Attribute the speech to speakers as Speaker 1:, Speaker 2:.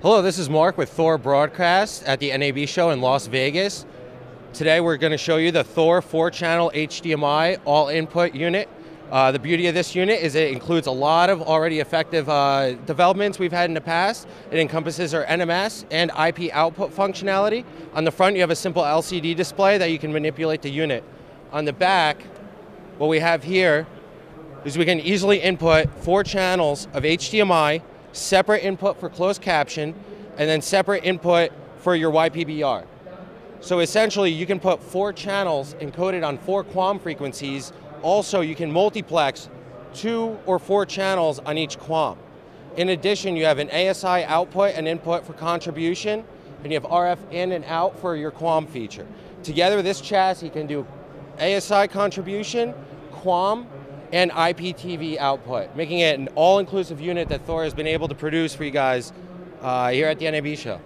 Speaker 1: Hello, this is Mark with Thor Broadcast at the NAB show in Las Vegas. Today we're going to show you the Thor 4-channel HDMI all-input unit. Uh, the beauty of this unit is it includes a lot of already effective uh, developments we've had in the past. It encompasses our NMS and IP output functionality. On the front you have a simple LCD display that you can manipulate the unit. On the back, what we have here is we can easily input four channels of HDMI separate input for closed caption, and then separate input for your YPBR. So essentially, you can put four channels encoded on four QAM frequencies. Also, you can multiplex two or four channels on each QAM. In addition, you have an ASI output and input for contribution, and you have RF in and out for your QAM feature. Together, this chassis can do ASI contribution, QAM, and IPTV output, making it an all-inclusive unit that Thor has been able to produce for you guys uh, here at the NAB show.